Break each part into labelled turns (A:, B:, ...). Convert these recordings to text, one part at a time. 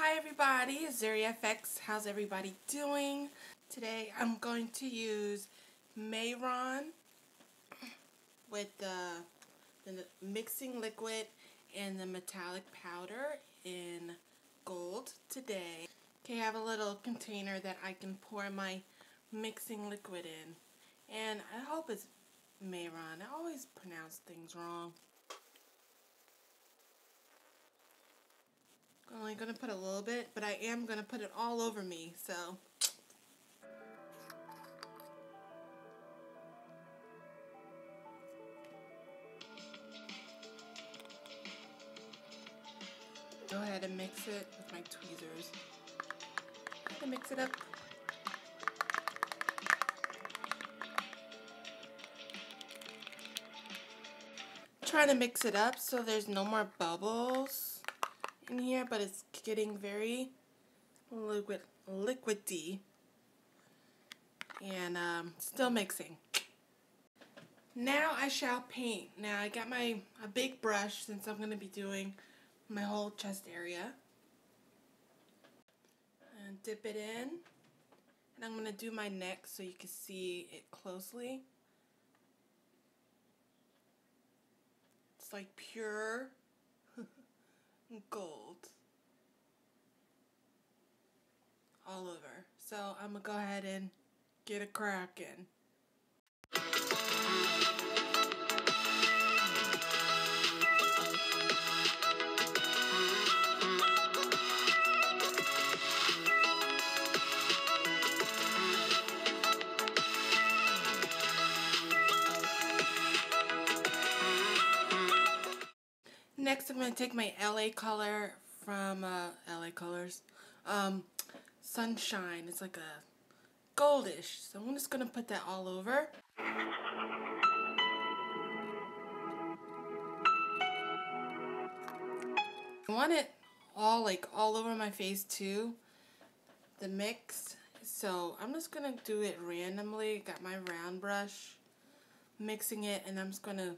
A: Hi everybody, it's ZuriFX. How's everybody doing? Today I'm going to use Mehron with the, the mixing liquid and the metallic powder in gold today. Okay, I have a little container that I can pour my mixing liquid in. And I hope it's Mehron. I always pronounce things wrong. I'm only going to put a little bit, but I am going to put it all over me, so... Go ahead and mix it with my tweezers. To mix it up. Trying to mix it up so there's no more bubbles in here, but it's getting very liquid, liquidy. And um, still mixing. Now I shall paint. Now I got my a big brush since I'm going to be doing my whole chest area. And dip it in. And I'm going to do my neck so you can see it closely. It's like pure gold all over. So I'm gonna go ahead and get a crack Next, I'm going to take my LA color from uh, LA Colors. Um, Sunshine. It's like a goldish. So I'm just going to put that all over. I want it all like all over my face too. The mix. So I'm just going to do it randomly. Got my round brush. Mixing it and I'm just going to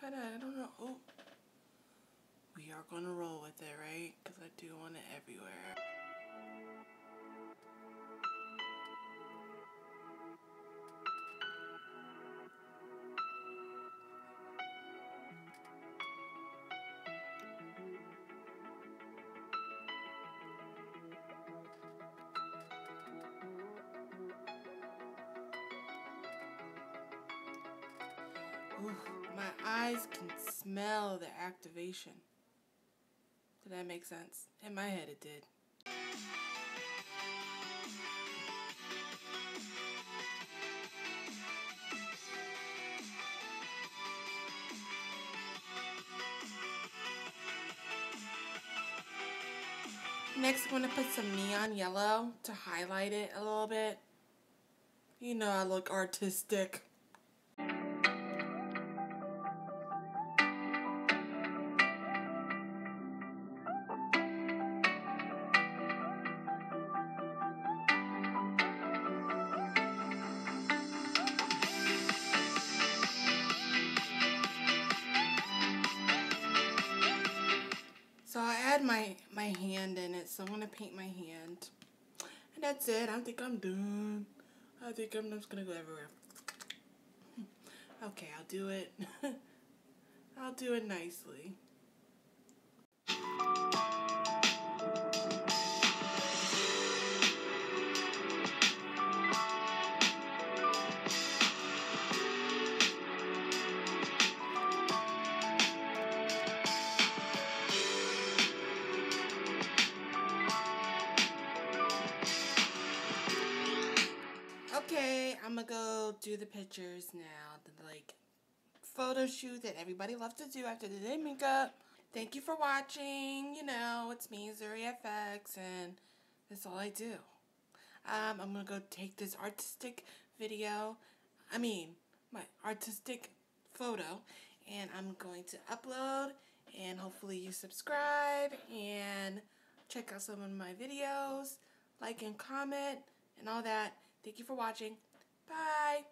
A: kind of, I don't know. Oh, we are going to roll with it, right? Because I do want it everywhere. My eyes can smell the activation. Did that make sense? In my head it did. Next, I'm going to put some neon yellow to highlight it a little bit. You know I look artistic. My, my hand in it, so I'm going to paint my hand. And that's it. I think I'm done. I think I'm just going to go everywhere. Hmm. Okay, I'll do it. I'll do it nicely. I'm gonna go do the pictures now. The like photo shoot that everybody loves to do after the day makeup. Thank you for watching. You know, it's me, ZuriFX, and that's all I do. Um, I'm gonna go take this artistic video. I mean, my artistic photo, and I'm going to upload. And hopefully you subscribe and check out some of my videos, like and comment, and all that. Thank you for watching. Bye.